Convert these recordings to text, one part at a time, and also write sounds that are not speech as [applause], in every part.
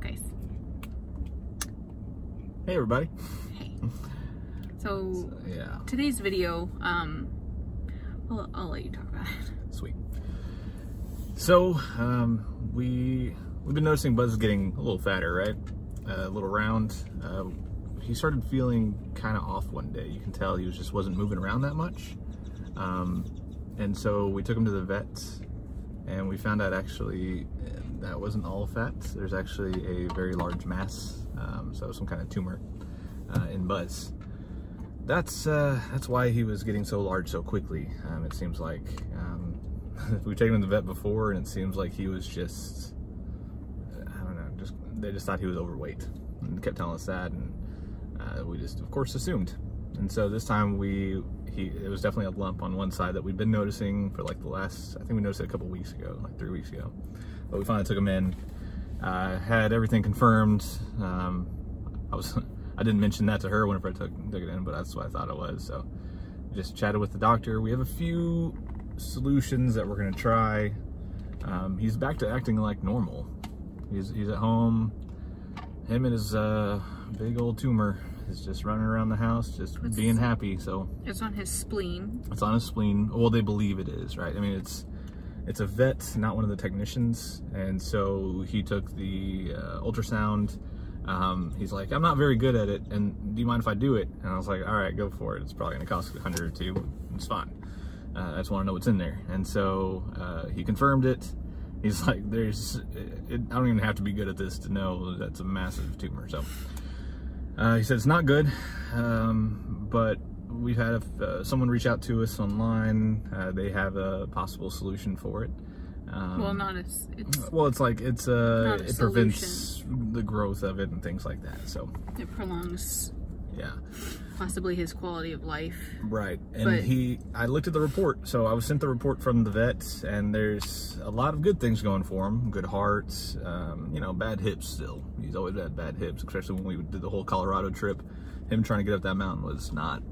guys? Hey, everybody. Hey. [laughs] So, Yeah, today's video, um, I'll, I'll let you talk about it. [laughs] sweet. So, um, we we've been noticing Buzz is getting a little fatter, right? Uh, a little round. Uh, he started feeling kind of off one day. You can tell he was just wasn't moving around that much. Um, and so we took him to the vet, and we found out actually that wasn't all fat. There's actually a very large mass, um, so some kind of tumor uh, in Buzz. That's uh, that's why he was getting so large so quickly. Um, it seems like um, [laughs] we've taken him to the vet before, and it seems like he was just I don't know, just they just thought he was overweight and kept telling us that, and uh, we just of course assumed. And so this time we he it was definitely a lump on one side that we'd been noticing for like the last I think we noticed it a couple weeks ago, like three weeks ago. But we finally took him in, uh, had everything confirmed. Um, I was [laughs] I didn't mention that to her whenever I took, took it in, but that's what I thought it was. So just chatted with the doctor. We have a few solutions that we're gonna try. Um, he's back to acting like normal. He's he's at home. Him and his uh, big old tumor is just running around the house, just What's- being happy. So It's on his spleen. it's on his spleen. Well, they believe it is, right? I mean, it's it's a vet, not one of the technicians, and so he took the uh, ultrasound. Um, he's like, I'm not very good at it, and do you mind if I do it? And I was like, all right, go for it. It's probably gonna cost a hundred or two. It's fine. Uh, I just want to know what's in there. And so uh, he confirmed it. He's like, there's, it, I don't even have to be good at this to know that's a massive tumor. So uh, he said it's not good, um, but we've had a, uh, someone reach out to us online. Uh, they have a possible solution for it. Um, well, not as, it's, well, it's like it's uh, a it prevents the growth of it and things like that. So it prolongs yeah, possibly his quality of life. right. And But- he, I looked at the report. So I was sent the report from the vet, and there's a lot of good things going for him. Good heart, um, you know, bad hips still. He's always had bad hips, especially when we did the whole Colorado trip. Him trying to get up that mountain was not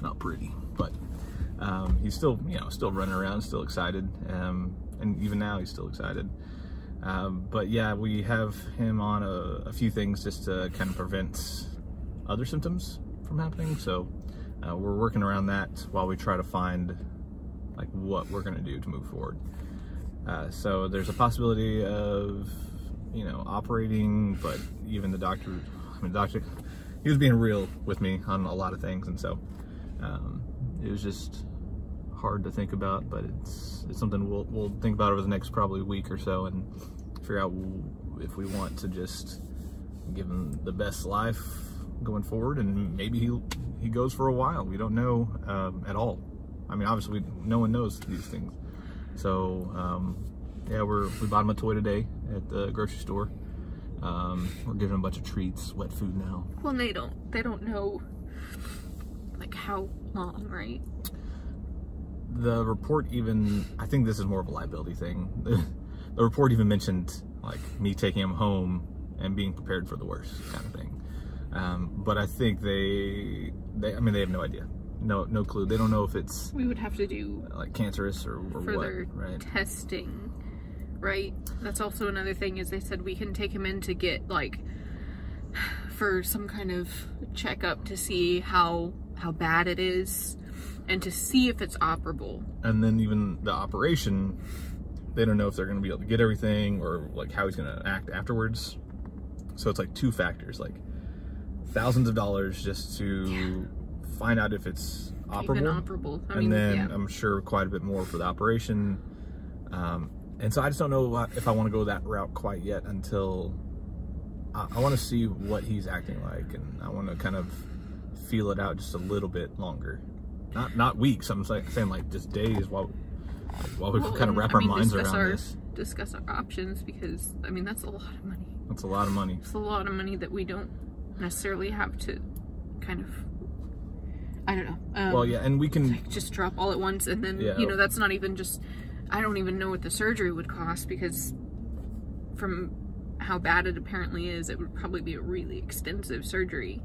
not pretty, but um, he's still, you know, still running around, still excited, um, and even now he's still excited. Um, but yeah, we have him on a, a few things just to kind of prevent other symptoms from happening. So uh, we're working around that while we try to find like what we're gonna do to move forward. Uh, so there's a possibility of, you know, operating, but even the doctor, I mean, the doctor, he was being real with me on a lot of things, and so um, it was just hard to think about, but it's it's something we'll we'll think about over the next probably week or so and figure out if we want to just give him the best life going forward, and maybe he he goes for a while. We don't know um, at all. I mean, obviously, no one knows these things. So um, yeah, we're we bought him a toy today at the grocery store. Um, we're giving him a bunch of treats, wet food now. Well, they don't, they don't know like how long, right? the report even i think this is more of a liability thing [laughs] the report even mentioned like me taking him home and being prepared for the worst kind of thing um, but i think they they i mean they have no idea no no clue they don't know if it's We would have to do like cancerous or, or further what right testing, right? That's also another thing is they said we can take him in to get like for some kind of checkup to see how how bad it is and to see if it's operable. and then even the operation they don't know if they're going to be able to get everything or like how he's going to act afterwards so it's like two factors like thousands of dollars just to find out if it's Even operable operable. I and mean, then yeah. I'm sure quite a bit more for the operation. Um, and so I just don't know if I want to go that route quite yet until I, I want to see what he's acting like, and I want to kind of feel it out just a little bit longer. Not not weeks. I'm saying, saying like just days while while we Well, kind of wrap I our mean, minds around our, this. Discuss our options because I mean that's a lot of money. That's a lot of money. It's a lot of money that we don't necessarily have to kind of I don't know. Um, Well, yeah, and we can like just drop all at once and then Yeah. you know that's not even just I don't even know what the surgery would cost because from how bad it apparently is it would probably be a really extensive surgery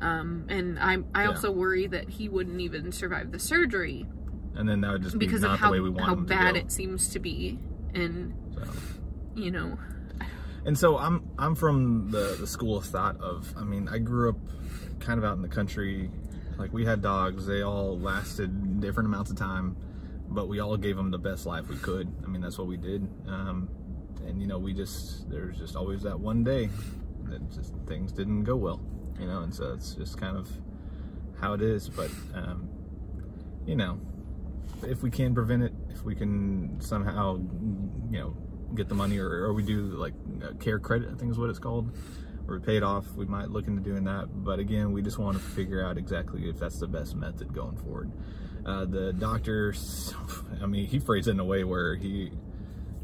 um, and I I Yeah. also worry that he wouldn't even survive the surgery and then that would just be because not of how the way we want how bad it seems to be and So. you know and so I'm I'm from the the school of thought of I mean I grew up kind of out in the country, like we had dogs. They all lasted different amounts of time, but we all gave them the best life we could. I mean that's what we did. Um, and you know we just there's just always that one day that just things didn't go well, you know, and so it's just kind of how it is. But um, you know, if we can prevent it, if we can somehow, you know, get the money or, or we do like care credit, I think is what it's called, or we pay it off, we might look into doing that. But again, we just want to figure out exactly if that's the best method going forward. Uh, the doctor, [laughs] I mean, he phrased it in a way where he,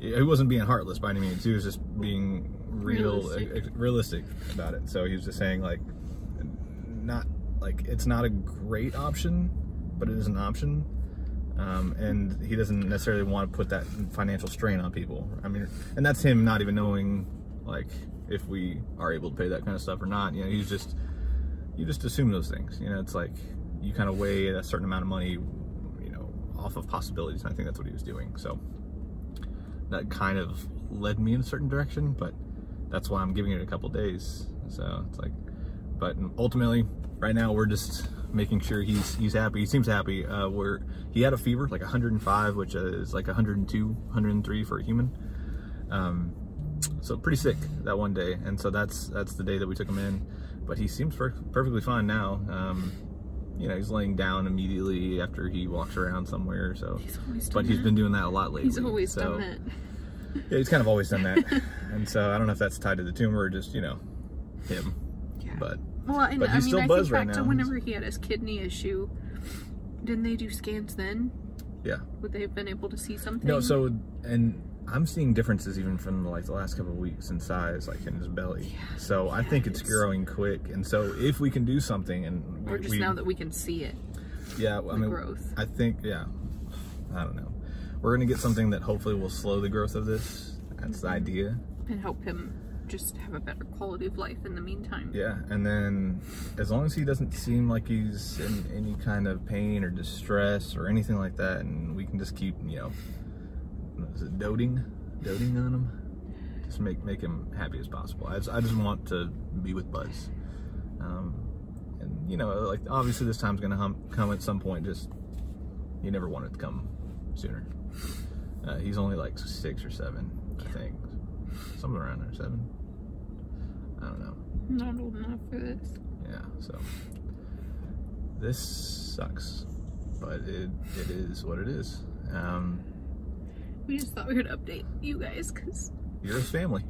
he wasn't being heartless by any means. He was just being real, realistic, realistic about it. So he was just saying like, not like it's not a great option, but it is an option um, and he doesn't necessarily want to put that financial strain on people. I mean, and that's him not even knowing like if we are able to pay that kind of stuff or not. You know, he's just you just assume those things. You know, it's like you kind of weigh a certain amount of money, you know, off of possibilities. And I think that's what he was doing. So that kind of led me in a certain direction, but that's why I'm giving it a couple days. So it's like, but ultimately, right now we're just making sure he's he's happy. He seems happy. Uh, where he had a fever like 105, which is like 102, 103 for a human. Um, so pretty sick that one day, and so that's that's the day that we took him in. But he seems per perfectly fine now. Um, you know, he's laying down immediately after he walks around somewhere. So, he's but he's that. been doing that a lot lately. He's always so, done that. yeah, he's kind of always done that. [laughs] and so I don't know if that's tied to the tumor or just you know him. Yeah. But well, and but I mean, I think right back to whenever he had his kidney issue. Didn't they do scans then? Yeah. Would they have been able to see something? No, so and I'm seeing differences even from like the last couple of weeks in size, like in his belly. Yeah, so I think it's, it's- growing quick, and so if we can do something, and we, or just we- now that we can see it, yeah, I mean, growth. I think yeah, I don't know. We're gonna get something that hopefully will slow the growth of this. That's the Mhm. idea. and help him just have a better quality of life in the meantime. Yeah, and then as long as he doesn't seem like he's in any kind of pain or distress or anything like that, and we can just keep, you know, is it doting, doting on him, just make make him happy as possible. I just, I just want to be with Buzz, um, and you know, like obviously this time's gonna hum, come at some point. Just you never want it to come sooner. Uh, he's only like six or seven, I think, somewhere around there, seven. I don't know. Not old enough for this. Yeah, so this sucks, but it it is what it is. Um, We just thought we would update you guys because you're his family.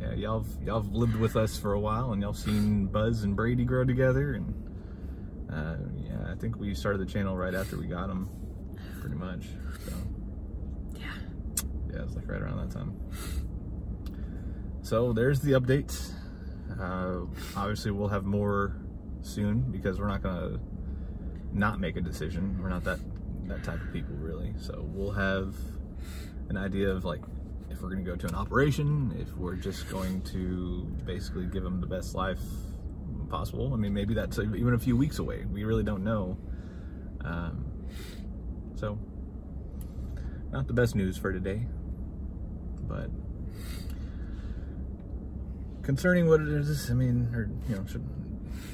Yeah, y'all y'all have lived with us for a while, and y'all seen Buzz and Brady grow together, and uh, yeah, I think we started the channel right after we got them, pretty much. So yeah, yeah, it's like right around that time. So there's the update. Uh, obviously, we'll have more soon because we're not gonna not make a decision. We're not that that type of people, really. So we'll have an idea of like if we're gonna go to an operation, if we're just going to basically give them the best life possible. I mean, maybe that's even a few weeks away. We really don't know. Um, so not the best news for today, but concerning what it is, I mean, or you know, should,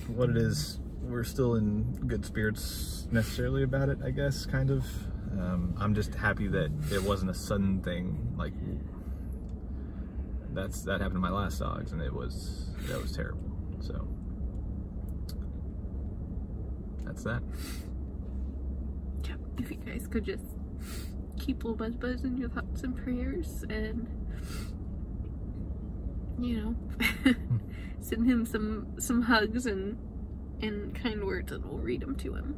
what it is, we're still in good spirits necessarily about it, I guess, kind of. Um, I'm just happy that it wasn't a sudden thing. Like that's that happened to my last dogs, and it was that was terrible. So that's that. yeah. If you guys could just keep little Buzz Buzz in your thoughts and prayers, and you know, send him some some hugs and and kind words, and we'll read them to him.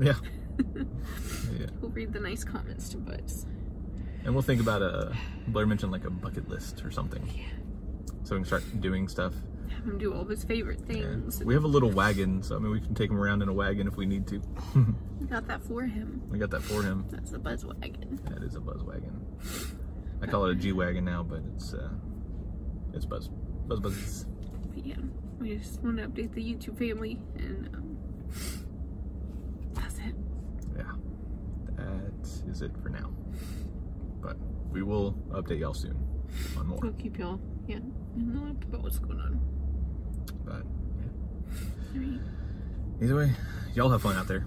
Yeah. [laughs] yeah. We'll read the nice comments to Buzz. And we'll think about a Blair mentioned like a bucket list or something. Yeah. So we can start doing stuff. Have him do all his favorite Yeah. things. We have a little wagon, so I mean we can take him around in a wagon if we need to. [laughs] We got that for him. we got that for him. That's a Buzz wagon. That is a buzz wagon. I call it a G wagon now, but it's uh, it's buzz buzz buzz. But yeah, we just want to update the YouTube family, and um, that's it. Yeah, that is it for now. But we will update y'all soon. on more. We'll keep y'all, yeah, in the loop about what's going on. But Alright. either way, y'all have fun out there.